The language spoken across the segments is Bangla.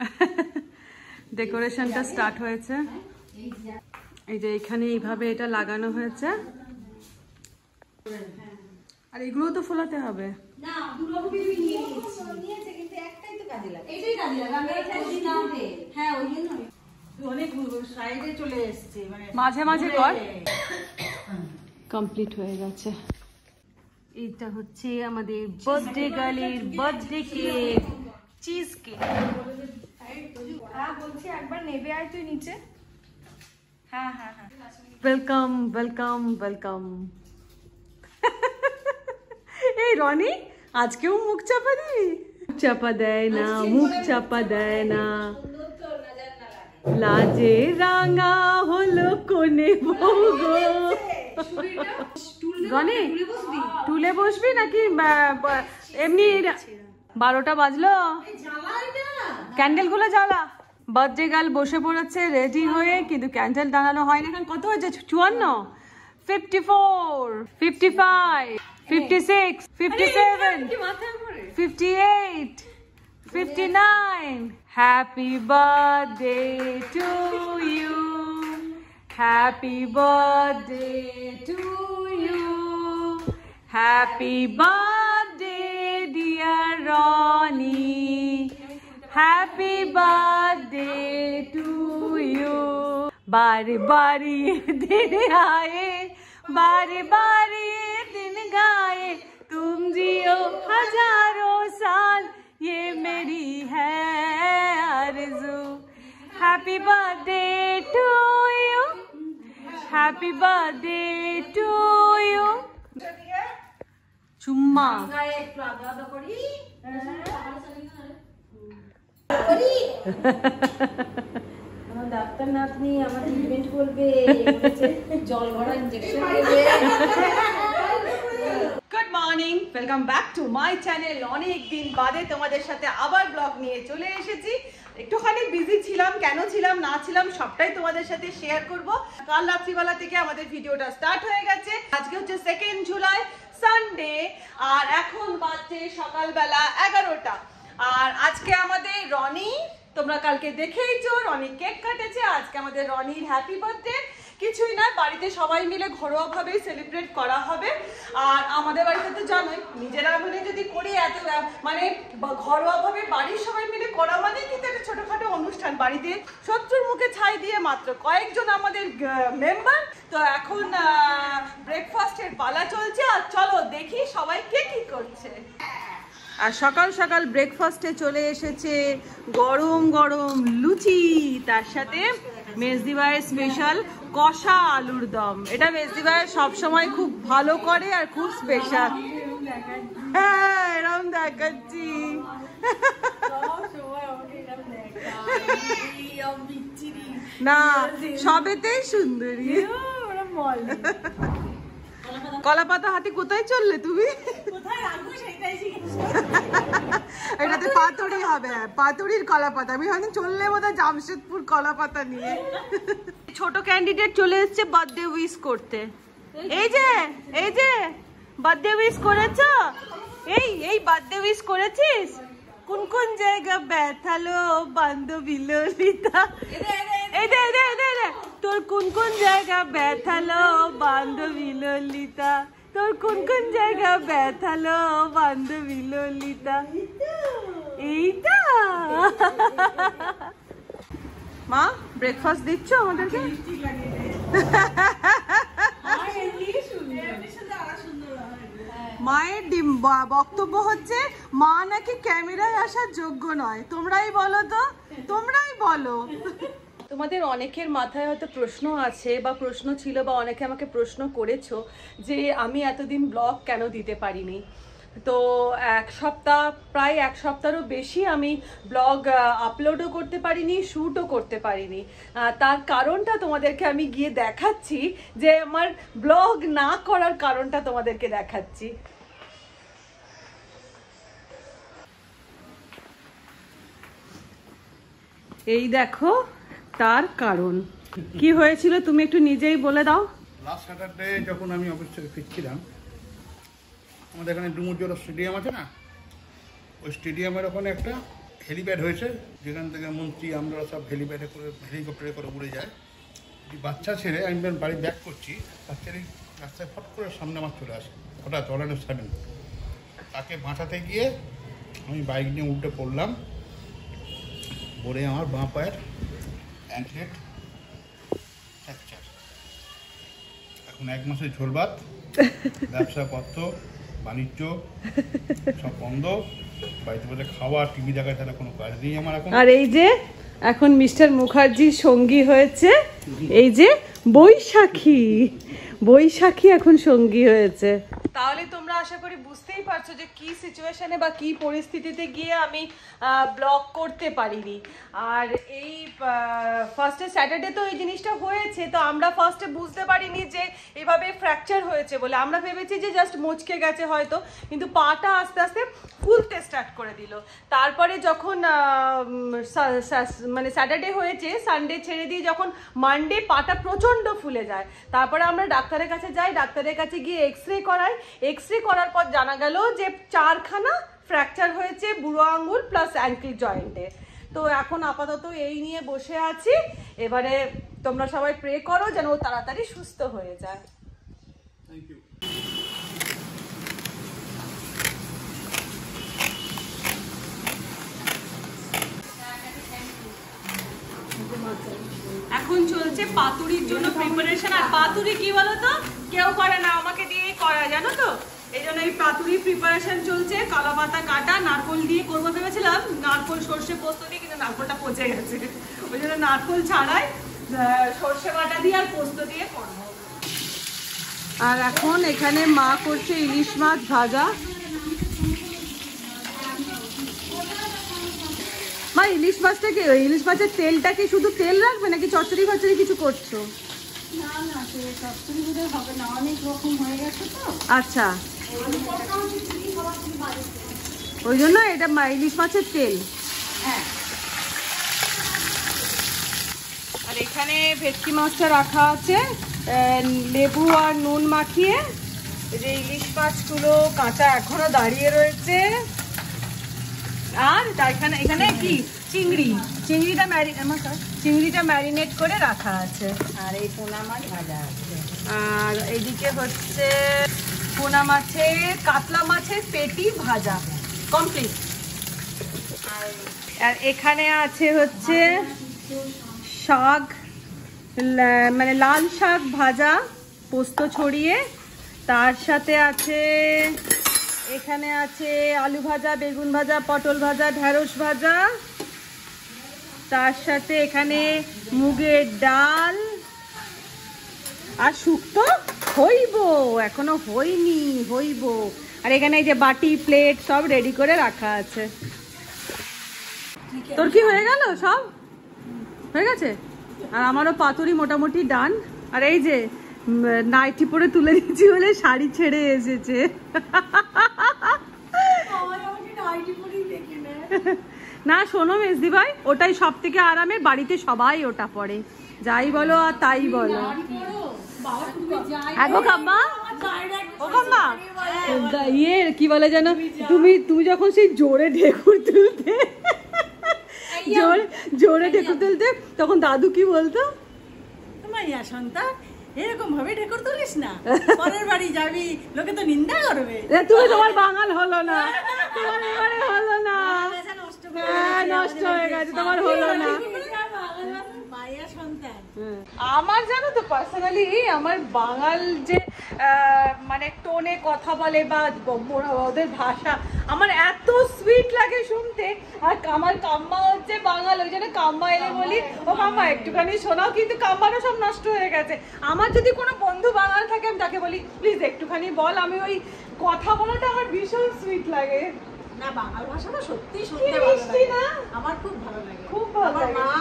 ডেকোরেশনটা স্টার্ট হয়েছে। এই যে এখানে এইভাবে এটা লাগানো হয়েছে। আর এগুলো তো ফোলাতে হবে। না দুর্গাপুরি নিয়েছে। কিন্তু একটাই তো কাজে লাগে। এটাই কাজে লাগে আমি এটা দিই না হ্যাঁ ওই জন্য। অনেক সাইডে চলে এসেছে মানে মাঝে মাঝে কর। কমপ্লিট হয়ে গেছে। এইটা হচ্ছে আমাদের বার্থডে গার্লের বার্থডে কেক চিজ কেক হ্যাঁ বলছি একবার নেবে আয় তুই নিচে। হ্যাঁ হ্যাঁ হ্যাঁ। ওয়েলকাম ওয়েলকাম ওয়েলকাম এই রনি আজকেও মুখ চাপা দিবি? চাপা দেয় না মুখ চাপা দেয় না। লাজে রাঙা হলো কোনে বউগো রনি টুলে বসবি নাকি এমনি বারোটা বাজলো? ক্যান্ডেলগুলো জ্বালা। বার্থডে গার্ল বসে পড়েছে রেডি হয়ে কিন্তু ক্যান্ডেল টানানো হয় না এখন কত হয়েছে? চুয়ান্ন? Fifty four fifty five fifty six fifty seven fifty eight fifty nine happy birthday to you happy birthday to you happy birthday dear Roni happy birthday to you बार बारी ये दिन आए बार बारी ये दिन गाए। तुम जियो हज़ारों साल ये मेरी है आरज़ू। Happy birthday to you happy birthday to you चुम्मा। আমার ডাক্তার নাতনি আমার ট্রিটমেন্ট করবে জল ভরা ইঞ্জেকশন দেবে। Good morning welcome back to my channel অনেক দিন বাদে তোমাদের সাথে আবার ব্লগ নিয়ে চলে এসেছি। একটুখানি বিজি ছিলাম কেন ছিলাম না ছিলাম সবটাই তোমাদের সাথে শেয়ার করব। কাল রাত্রিবেলা থেকে আমাদের ভিডিওটা স্টার্ট হয়ে গেছে। আজকে হচ্ছে সেকেন্ড জুলাই সানডে আর এখন বাজছে সকালবেলা এগারোটা। আর আজকে আমাদের রনি, তোমরা কালকে দেখেইছো, রনি কেক কাটেছে। আজকে আমাদের রনির হ্যাপি বার্থডে কিছুই না বাড়িতে সবাই মিলে ঘরোয়াভাবেই সেলিব্রেট করা হবে। আর আমাদের বাড়িতে তো জানোই, নিজেরা মিলে যদি করি এত মানে ঘরোয়াভাবে বাড়ির সবাই মিলে করা মানে কিন্তু একটা ছোটখাটো অনুষ্ঠান। বাড়িতে শত্রুর মুখে ছাই দিয়ে মাত্র কয়েকজন আমাদের মেম্বার তো এখন ব্রেকফাস্টের পালা চলছে। আর চলো দেখি সবাই কে কী করছে। আর সকাল সকাল ব্রেকফাস্টে চলে এসেছে গরম গরম লুচি তার সাথে মেজদিবাইয়ের স্পেশাল কষা আলুর দম। এটা মেজদিবাইয়ের সবসময় খুব ভালো করে আর খুব স্পেশাল হ্যাঁ এরম দেখাচ্ছি। না সবেতেই সুন্দরী। কলা পাতা হাতে কোথায় চললে তুমি? এটাতে পাতুরি হবে পাতুরির কলা পাতা আমি হয়তো চললে বোধহয় জামশেদপুর কলা পাতা নিয়ে। ছোট ক্যান্ডিডেট চলে এসেছে বার্থডে উইশ করতে। এই যে এই যে বার্থডে উইশ করেছ? এই এই বার্থডে উইশ করেছিস? কোন কোন জায়গা ব্যথালো বান্ধবী ললিতা? এই দে এই দে এই দে, এই দে। তোর কোন কোন জায়গা ব্যথালো বান্ধবী ললিতা? তোর কোন কোন জায়গা ব্যথালো বান্ধবী ললিতা এইটা মা ব্রেকফাস্ট দিচ্ছ আমাদেরকে মায়ের ডিম- বক্তব্য হচ্ছে মা নাকি ক্যামেরায় আসার যোগ্য নয় তোমরাই বলো তো তোমরাই বলো তোমাদের অনেকের মাথায় হয়তো প্রশ্ন আছে বা প্রশ্ন ছিল বা অনেকে আমাকে প্রশ্ন করেছ যে আমি এতদিন ব্লগ কেন দিতে পারিনি। তো এক সপ্তাহ, প্রায় এক সপ্তাহেরও বেশি আমি ব্লগ আপলোডও করতে পারিনি শ্যুটও করতে পারিনি। তার কারণটা তোমাদেরকে আমি গিয়ে দেখাচ্ছি যে আমার ব্লগ না করার কারণটা তোমাদেরকে দেখাচ্ছি। এই দেখো তার কারণ। কি হয়েছিল তুমি একটু নিজেই বলে দাও। লাস্ট স্যাটারডে যখন আমি অফিস থেকে ফিরছিলাম, আমাদের এখানে ডুমুরজোড়া স্টেডিয়াম আছে না? ওই স্টেডিয়ামের ওখানে একটা হেলিপ্যাড হয়েছে, যেখান থেকে মন্ত্রী আমরা সব হেলিপ্যাডে করে হেলিকপ্টারে করে উড়ে যায়। এই বাচ্চা ছেড়ে আমি বাড়ি ব্যাক করছি বাচ্চার রাস্তায় ফট করে সামনে আমার চলে আসে, হঠাৎ অলানো সেভেন তাকে বাঁচাতে গিয়ে আমি বাইক নিয়ে উল্টে পড়লাম। পড়ে আমার বাঁ পায়ের অ্যাঙ্কলেট ফ্র্যাকচার এখন এক মাসের ঝোলবাত ব্যবসাপত্র বাণিজ্য সব বন্ধ। বাড়িতে বসে খাওয়া টিভি দেখা ছাড়া কোনো কাজ নেই আমার এখন। আর এই যে এখন মিস্টার মুখার্জির সঙ্গী হয়েছে এই যে বৈশাখী বৈশাখী এখন সঙ্গী হয়েছে। তাহলে তোমরা আশা করি বুঝতেই পারছ যে কি সিচুয়েশনে বা কি পরিস্থিতিতে গিয়ে আমি ব্লগ করতে পারিনি। আর এই ফার্স্টে স্যাটারডে তো এই জিনিসটা হয়েছে, তো আমরা ফার্স্টে বুঝতে পারিনি যে এভাবে ফ্র্যাকচার হয়েছে বলে। আমরা ভেবেছি যে জাস্ট মুচকে গেছে হয়তো, কিন্তু পাটা আস্তে আস্তে ফুলতে স্টার্ট করে দিল। তারপরে যখন মানে স্যাটারডে হয়েছে সানডে ছেড়ে দিয়ে যখন মানডে পাটা প্রচণ্ড ফুলে যায়, তারপরে আমরা ডাক্তারের কাছে যাই, ডাক্তারের কাছে গিয়ে এক্স রে করাই। এক্স রে করার পর জানা গেল যে চারখানা ফ্র্যাকচার হয়েছে বুড়ো আঙ্গুল প্লাস অ্যাঙ্কেল জয়েন্টে তো এখন আপাতত এই নিয়ে বসে আছি। এবারে তোমরা সবাই প্রে করো যেন ও তাড়াতাড়ি সুস্থ হয়ে যায়। থ্যাংক ইউ এখন চলছে পাতুরির জন্য প্রিপারেশন আর পাতুরি কি বলো তো কেউ করে না আমাকে দিয়েই করা জানো তো? এই জন্য এই পাতুরি প্রিপারেশন চলছে কলা পাতা কাটা নারকোল দিয়ে করব ভেবেছিলাম নারকোল সর্ষে পোস্ত দিয়ে কিন্তু নারকোলটা পচে গেছে। ওই জন্য নারকোল ছাড়াই সর্ষে বাটা দিয়ে আর পোস্ত দিয়ে করব। আর এখন এখানে মা করছে ইলিশ মাছ ভাজা। মা ইলিশ মাছটা কি ইলিশ মাছের তেলটা কি শুধু তেল রাখবে নাকি চচ্চড়ি ফচ্চড়ি কিছু করছ? না না সে হবে না অনেক রকম হয়ে গেছে তো। আচ্ছা। ওই জন্য এটা ইলিশ মাছের তেল। হ্যাঁ। আর এখানে ভেটকি মাছটা রাখা আছে লেবু আর নুন মাখিয়ে। এই যে ইলিশ মাছগুলো কাঁচা এখনও দাঁড়িয়ে রয়েছে। আর এখানে এখানে কি? চিংড়ি। চিংড়িটা ম্যারি আমার চিংড়িটা ম্যারিনেট করে রাখা আছে। আর এই পোনা মাছ ভাজা আছে। আর এদিকে হচ্ছে পোনা মাছের কাতলা মাছের পেটি ভাজা। কমপ্লিট আর এখানে আছে হচ্ছে শাক মানে লাল শাক ভাজা, পোস্ত ছড়িয়ে। তার সাথে আছে, এখানে আছে আলু ভাজা, বেগুন ভাজা, পটল ভাজা ঢেঁড়স ভাজা। তার সাথে এখানে মুগের ডাল। আর শুক্তো? হইব এখনও হয়নি হইব। আর এখানে এই যে বাটি প্লেট সব রেডি করে রাখা আছে। তোর কি হয়ে গেল সব? হয়ে গেছে? আর আমারও পাতুরি মোটামুটি ডান আর এই যে নাইটি পরে তুলে দিচ্ছি বলে শাড়ি ছেড়ে এসেছে। না। শোনো মেজদি ভাই ওটাই সব থেকে আরামে বাড়িতে সবাই ওটা পরে। যাই বলো আর তাই বলো। ইয়ে কি বলে যেন তুমি তুমি যখন সেই জোরে ঢেকুর তুলতে জোরে জোরে ঢেকুর তুলতে তখন দাদু কি বলতো? মাইয়া সন্তান এরকম ভাবে ঢেকুর তুলিস না। পরের বাড়ি যাবি লোকে তো নিন্দা করবে। এ, তুমি তোমার বাঙাল হলো না। তোমার এবারে হলো না। হ্যাঁ নষ্ট হয়ে গেছে তোমার হলো না। আমার জানো তো পার্সোনালি আমার বাঙাল যে মানে টোনে কথা বলে বা ওদের ভাষা আমার এত সুইট লাগে শুনতে। আর আমার কাম্মা হচ্ছে বাঙাল ওই জন্য কাম্মা এলে বলি ও কাম্মা একটুখানি শোনাও কিন্তু কাম্মারও সব নষ্ট হয়ে গেছে। আমার যদি কোনো বন্ধু বাঙাল থাকে আমি তাকে বলি প্লিজ একটুখানি বল আমি ওই কথা বলাটা আমার ভীষণ সুইট লাগে। না বাঙাল ভাষাটা সত্যি শুনতে ভালো লাগে। না? আমার খুব ভালো লাগে। খুব ভালো লাগে। মা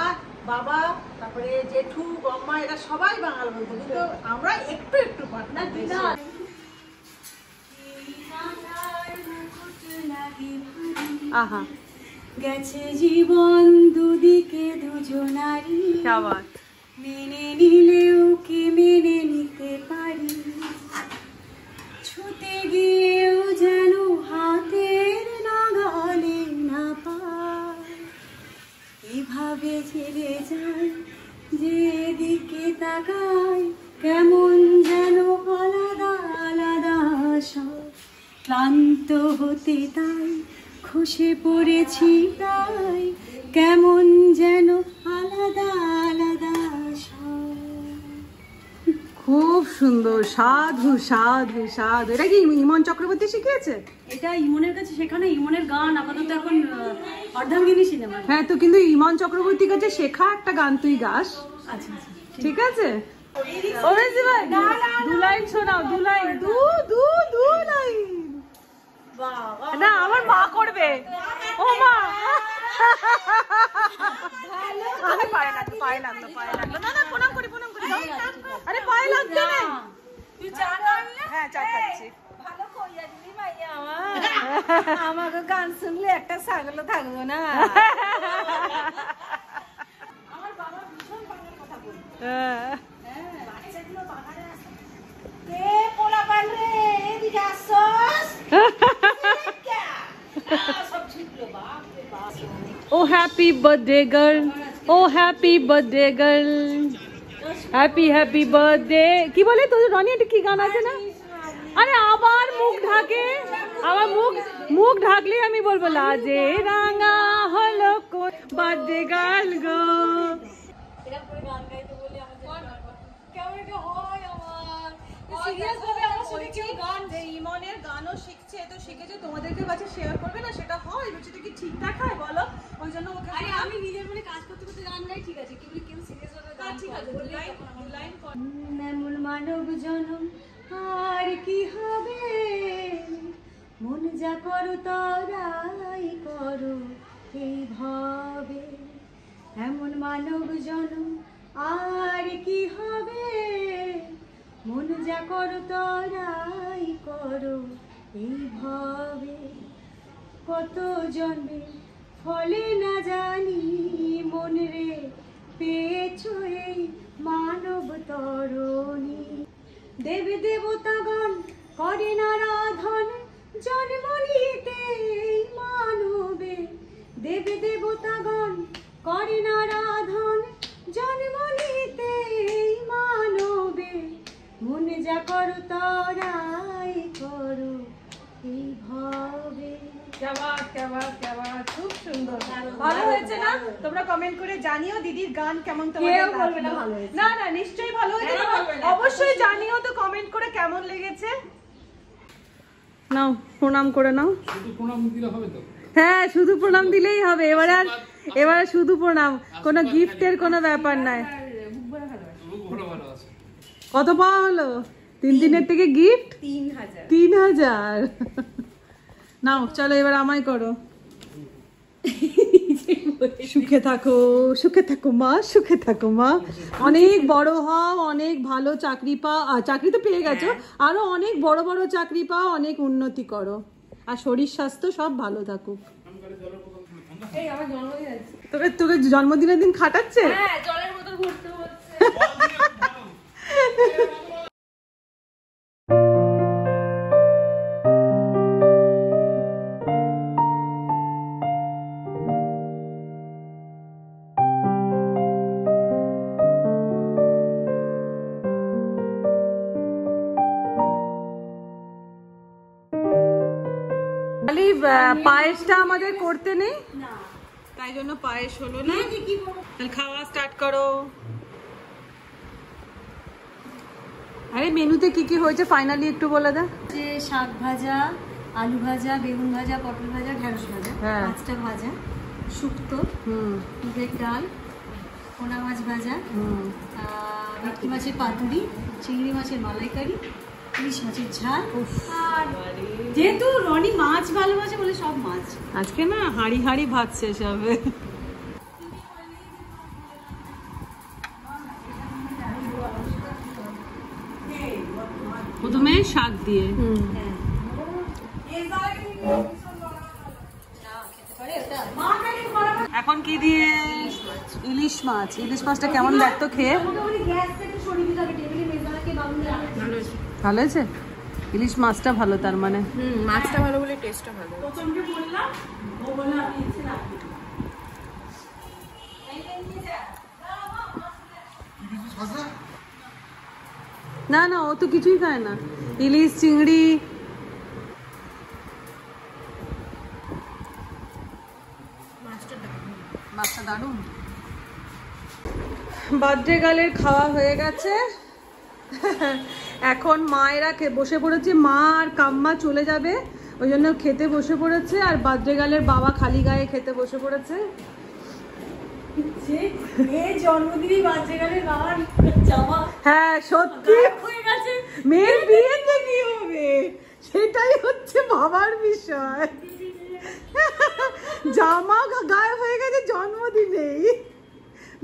বাবা তারপরে জেঠু বম্মা এরা সবাই বাঙাল বলতো কিন্তু আমরা একটু একটু আহা। গেছে জীবন দুদিকে দুজনারি সাবাস মেনে নিলেও কি মেনে নিতে পারি? ছুটে গিয়েও যেন কীভাবে ছেড়ে যায়, যেদিকে তাকাই কেমন যেন আলাদা আলাদা সব ক্লান্ত হতে তাই, খসে পড়েছি তাই, কেমন যেন আলাদা আলাদা খুব সুন্দর সাধু সাধু সাধু। এটা কি ইমন চক্রবর্তী শিখিয়েছে? এটা ইমনের কাছে শেখানো ইমনের গান আপাতত এখন অর্ধাঙ্গিনী সিনেমা। হ্যাঁ তো কিন্তু ইমন চক্রবর্তীর কাছে শেখা একটা গান তুই গাস। আচ্ছা আচ্ছা ঠিক। আছে? অভিজি ভাই দু লাইন শোনাও দু লাইন দু দু দু লাইন। না আমার মা করবে। ও মা। আরে পায়ে লাগল পায়ে লাগল পায়ে লাগল না। না প্রণাম করি প্রণাম করি দাও। আরে পায়ে লাগছে না হ্যাঁ চা খাচ্ছি আমাকে গান শুনলে একটা ছাগলও থাকব না হ্যাঁ। এ পোলা পান রে এদিকে আসছস সব ছুটলো বাপ রে বাপ ও হ্যাপি বার্থডে গার্ল ও happy birthday girl happy happy birthday কি বলে? তোর রনি এটা কি গান আছে না? আরে আবার মুখ ঢাকে আবার মুখ মুখ ঢাকলে আমি বলব লাজে রাঙা হলো বার্থডে গার্ল গো? ইমনের গানও শিখছে তো শিখেছে তোমাদেরকে কাছে শেয়ার করবে না? সেটা হয় রুচিতে কি ঠিক দেখায় বলো? ওই জন্য আমি নিজের মনে কাজ করতে করতে গান গাই ঠিক আছে কিন্তু কেউ সিরিয়াস ভাবে গান ঠিক আছে দু লাইন দু লাইন কর এমন মানব জনম, আর কি হবে? মন যা করো, তরাই করো এই ভাবে? এমন মানব জনম, আর কি হবে? মন যা করো, তরাই করো এই ভাবে? কত জন্মে ফলে না জানি মন রে, পেয়েছ এই মানব তরণী। দেবী দেবতাগণ করেন আরাধন জন্ম নিতে মানবে। দেবী দেবতাগণ করেন আরাধন জন্ম নিতে মানবে। মনে যা করো, তরাই করো, এই ভাবে খুব সুন্দর ভালো হয়েছে না? তোমরা কমেন্ট করে জানিও দিদির গান কেমন তোমাদের বলবে না ভালো না না নিশ্চয়ই ভালো হয়েছে। অবশ্যই জানিও তো কমেন্ট করে কেমন লেগেছে। নাও প্রণাম করে নাও। শুধু প্রণাম দিলে হবে তো? হ্যাঁ শুধু প্রণাম দিলেই হবে। এবারে আর এবারে শুধু প্রণাম। কোনো গিফটের কোনো ব্যাপার নাই। ভালো ভালো কত পাওয়া হলো? তিন দিনের থেকে গিফট? তিন হাজার। তিন হাজার। নাও চলো এবার আমায় করো। সুখে থাকো সুখে থাকো মা সুখে থাকো মা। অনেক বড় হও অনেক ভালো চাকরি পাও আর চাকরি তো পেয়ে গেছো। আরও অনেক বড় বড় চাকরি পাও অনেক উন্নতি করো। আর শরীর স্বাস্থ্য সব ভালো থাকুক। এই আমার জন্মদিন আছে তোকে তোকে জন্মদিনের দিন খাটাচ্ছে? হ্যাঁ পায়েসটা আমাদের করতে নেই। তাই জন্য পায়েস হলো না। তাহলে খাওয়া স্টার্ট করো। আরে মেনুতে কি কি হয়েছে? ফাইনালি একটু বলে দে। যে শাক ভাজা আলু ভাজা বেগুন ভাজা পটল ভাজা ঢেঁড়স ভাজা। হ্যাঁ। পাঁচটা ভাজা। শুক্তো হুম। মুগের ডাল পোনা মাছ ভাজা ভেটকি মাছের পাতুরি চিংড়ি মাছের মালাইকারি ইলিশ মাছের ঝাল? আর যেহেতু রনি মাছ ভালোবাসে বলে সব মাছ। আজকে না হাঁড়ি হাঁড়ি ভাত শেষ হবে। প্রথমে শাক দিয়ে। এখন কি দিয়ে? ইলিশ মাছ। ইলিশ মাছটা কেমন দেখতো খেয়ে? ভালো আছে ইলিশ মাছটা ভালো তার মানে? মাছটা ভালো বলে টেস্টটা ভালো। প্রথমকে বললাম ও বলে আমি না না ও তো কিছুই খায় না। ইলিশ চিংড়ি। দারুণ? বার্থডে গালের খাওয়া হয়ে গেছে। এখন মায়েরা বসে পড়েছে মা আর কাম্মা চলে যাবে। ওই জন্য খেতে বসে পড়েছে আর বার্থডে গালের বাবা খালি গায়ে খেতে বসে পড়েছে। হ্যাঁ সত্যি। মেয়ের বিয়েতে কি হবে? সেটাই হচ্ছে বাবার বিষয়। জামা গায়ে হয়ে গেছে জন্মদিনেই।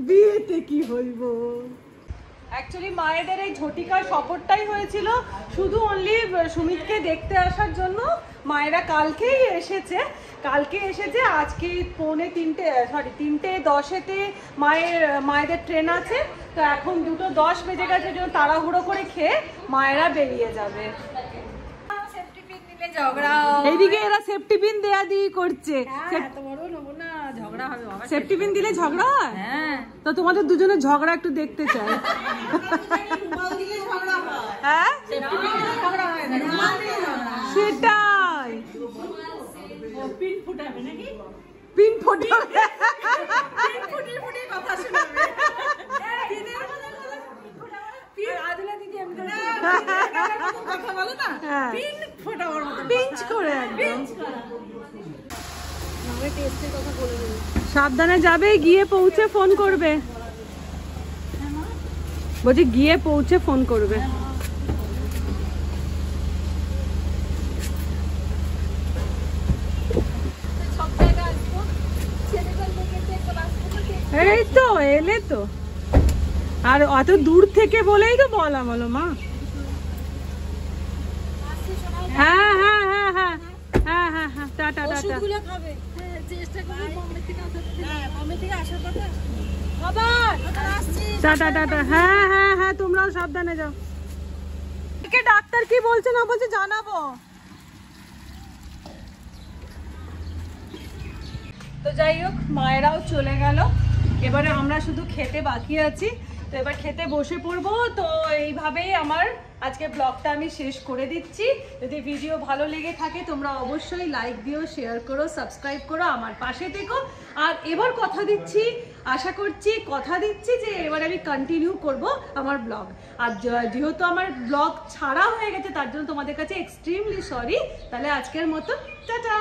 বিয়েতে কি হইব? অ্যাকচুয়ালি মায়েদের এই ঝটিকার সফরটাই হয়েছিল শুধু অনলি সুমিতকে দেখতে আসার জন্য। মায়েরা কালকেই এসেছে। কালকে এসেছে আজকে পৌনে তিনটে সরি তিনটে দশেতে মায়ের মায়েদের ট্রেন আছে। তো এখন দুটো দশ বেজে গেছে জন্য তাড়াহুড়ো করে খেয়ে মায়েরা বেরিয়ে যাবে। এইদিকে এরা সেফটি পিন দেয়া দিয়ে করছে। হ্যাঁ এত বড় হবে বাবা সেফটি পিন দিলে ঝগড়া হয়? হ্যাঁ। তো তোমাদের দুজনের ঝগড়া একটু দেখতে চাই। হ্যাঁ? হয় সেটাই। পিন ফুটাবে নাকি? পিন ফোটাবে। ফুটিয়ে ফুটিয়ে কথা শোনাবে। পিন আদিলা দিদি কথা বলে না? হ্যাঁ। পিন ফোটাবার মতো পিঞ্চ করে একদম পিঞ্চ করা নামে টেস্টের কথা বলে দেবো সাবধানে যাবে গিয়ে পৌঁছে ফোন করবে বলছি গিয়ে পৌঁছে ফোন করবে এই তো এলে তো আর অত দূর থেকে বলেই তো বলা বলো মা হ্যাঁ হ্যাঁ হ্যাঁ হ্যাঁ হ্যাঁ হ্যাঁ হ্যাঁ টাটা টাটা টাটা টাটা হ্যাঁ হ্যাঁ হ্যাঁ তোমরাও সাবধানে যাও। কে ডাক্তার কি বলছে না বলছে জানাব। তো যাই হোক মায়েরাও চলে গেল। এবারে আমরা শুধু খেতে বাকি আছি। তো এবার খেতে বসে পড়ব। তো এইভাবেই আমার আজকে ব্লগটা আমি শেষ করে দিচ্ছি। যদি ভিডিও ভালো লেগে থাকে, তোমরা অবশ্যই লাইক দিও শেয়ার করো সাবস্ক্রাইব করো, আমার পাশে থেকো। আর এবার কথা দিচ্ছি, আশা করছি কথা দিচ্ছি যে এবার আমি কন্টিনিউ করব আমার ব্লগ আর যেহেতু আমার ব্লগ ছাড়া হয়ে গেছে, তার জন্য তোমাদের কাছে এক্সট্রিমলি সরি তাহলে আজকের মতো টাটা